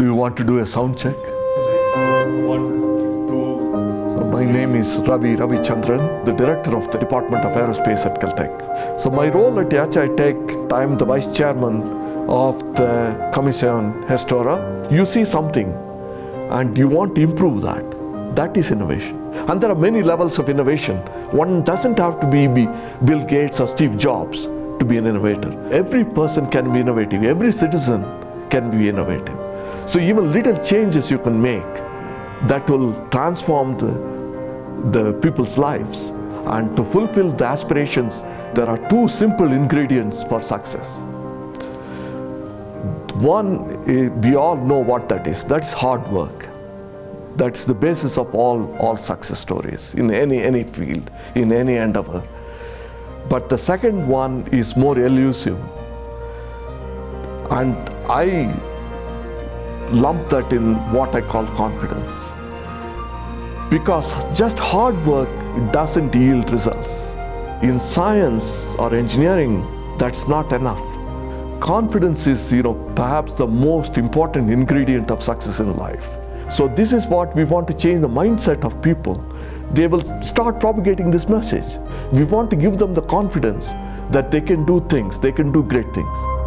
Do you want to do a sound check? One, two. So my name is Ravi Ravichandran, the director of the Department of Aerospace at Caltech. So my role at Yachay Tech, I am the vice chairman of the Commission Gestora. You see something and you want to improve that. That is innovation. And there are many levels of innovation. One doesn't have to be be Bill Gates or Steve Jobs to be an innovator. Every person can be innovative. Every citizen can be innovative. So even little changes you can make that will transform the, the people's lives. And to fulfill the aspirations, there are two simple ingredients for success. One, eh, we all know what that is. That's hard work. That's the basis of all, all success stories in any, any field, in any endeavor. But the second one is more elusive. And I lump that in what I call confidence. Because just hard work doesn't yield results. In science or engineering, that's not enough. Confidence is, you know, perhaps the most important ingredient of success in life. So this is what we want to change the mindset of people. They will start propagating this message. We want to give them the confidence that they can do things, they can do great things.